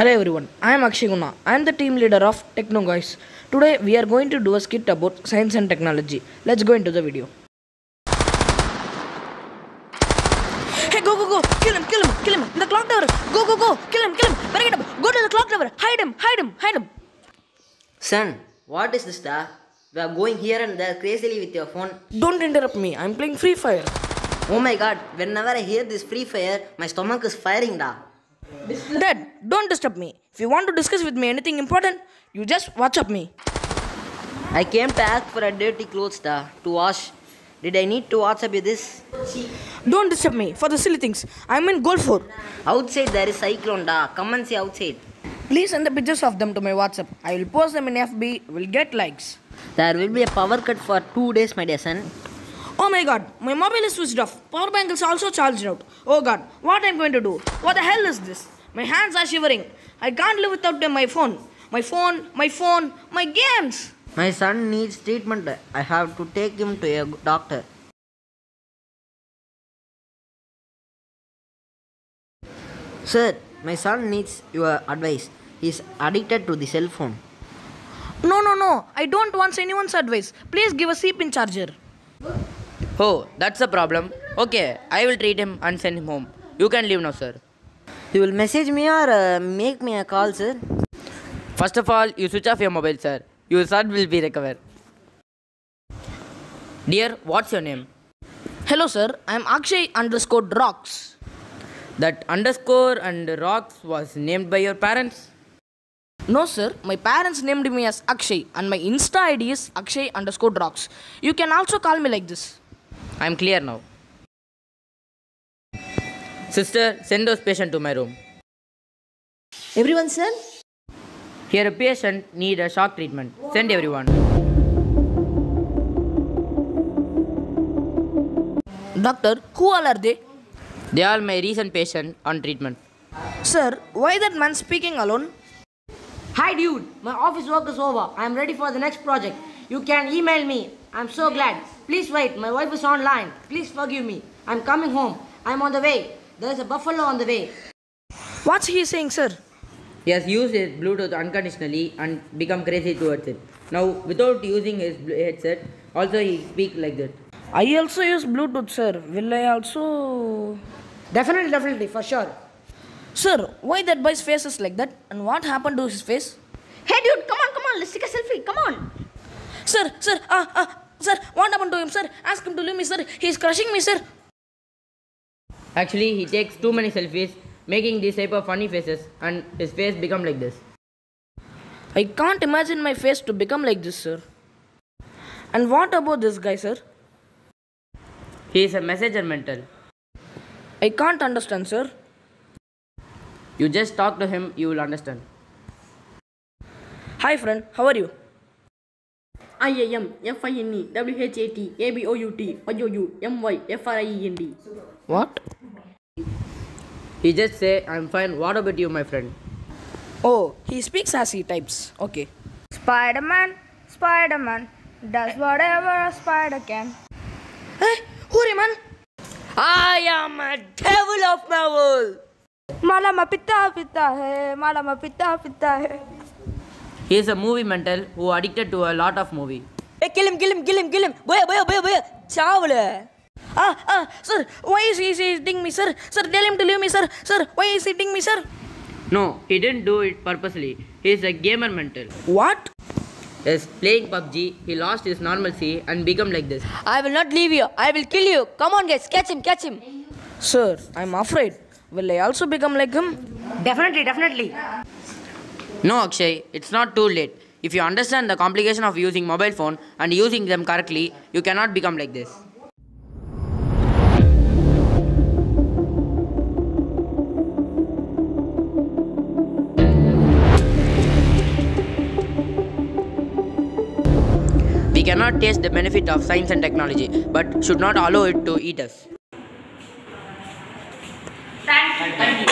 Hello everyone, I am Akshayagunaa. I am the team leader of Techno Guys. Today we are going to do a skit about science and technology. Let's go into the video. Hey, go, go, go! Kill him, kill him, kill him! In the clock tower! Go, go, go! Kill him, kill him! Bring it up! Go to the clock tower! Hide him, hide him, hide him! Son, what is this star? We are going here and there crazily with your phone. Don't interrupt me. I'm playing Free Fire. Oh my god, whenever I hear this free fire, my stomach is firing da. Dad, don't disturb me. If you want to discuss with me anything important, you just WhatsApp me. I came to ask for a dirty clothes da to wash. Did I need to WhatsApp you this? Don't disturb me for the silly things. I'm in Goal 4. Outside there is cyclone da. Come and see outside. Please send the pictures of them to my WhatsApp. I will post them in FB. Will get likes. There will be a power cut for two days, my dear son. Oh my god, my mobile is switched off. Power bank is also charged out. Oh god, what am I'm going to do? What the hell is this? My hands are shivering. I can't live without my phone. My phone, my phone, my games. My son needs treatment. I have to take him to a doctor. Sir, my son needs your advice. He's addicted to the cell phone. No, no, no. I don't want anyone's advice. Please give a SIP in charger. Oh, that's the problem. Okay, I will treat him and send him home. You can leave now, sir. You will message me or uh, make me a call, sir? First of all, you switch off your mobile, sir. Your son will be recovered. Dear, what's your name? Hello, sir. I'm Akshay underscore rocks. That underscore and rocks was named by your parents? No, sir. My parents named me as Akshay, and my Insta ID is Akshay underscore rocks. You can also call me like this. I'm clear now. Sister, send those patient to my room. Everyone, sir? Here a patient need a shock treatment. Send everyone. Doctor, who all are they? They are my recent patient on treatment. Sir, why that man speaking alone? Hi dude, my office work is over. I am ready for the next project. You can email me. I'm so glad. Please wait, my wife is online. Please forgive me. I'm coming home. I'm on the way. There's a buffalo on the way. What's he saying, sir? He has used his Bluetooth unconditionally and become crazy towards it. Now, without using his headset, also he speak like that. I also use Bluetooth, sir. Will I also. Definitely, definitely, for sure. Sir, why that boy's face is like that? And what happened to his face? Hey, dude, come on, come on, let's take a selfie. Come on. Sir, sir, ah, ah, sir, what happened to him, sir? Ask him to leave me, sir. He's crushing me, sir. Actually, he takes too many selfies, making these type of funny faces, and his face become like this. I can't imagine my face to become like this, sir. And what about this guy, sir? He is a messenger mental. I can't understand, sir. You just talk to him, you will understand. Hi, friend. How are you? I am F I N E W H A T A B O U T Y O U M Y F R I E N D. What? He just say, I'm fine. What about you, my friend? Oh, he speaks as he types. Okay. Spider Man, Spider Man does whatever a spider can. Eh, hey, hurry, man. I am a devil of my Marvel. Malama pitta pitta hai, malama pitta pitta hai. He is a movie mental who addicted to a lot of movie. Hey, kill him, kill him, kill him, kill him. Boya, boya, boya, boya. Chavle. Ah, ah, sir, why is he hitting me, sir? Sir, tell him to leave me, sir. Sir, why is he hitting me, sir? No, he didn't do it purposely. He is a gamer mental. What? Is playing PUBG, he lost his normalcy and become like this. I will not leave you. I will kill you. Come on, guys. Catch him, catch him. Sir, I'm afraid. Will I also become like him? Definitely, definitely. No, Akshay, it's not too late. If you understand the complication of using mobile phone and using them correctly, you cannot become like this. We cannot taste the benefit of science and technology, but should not allow it to eat us. Thank you.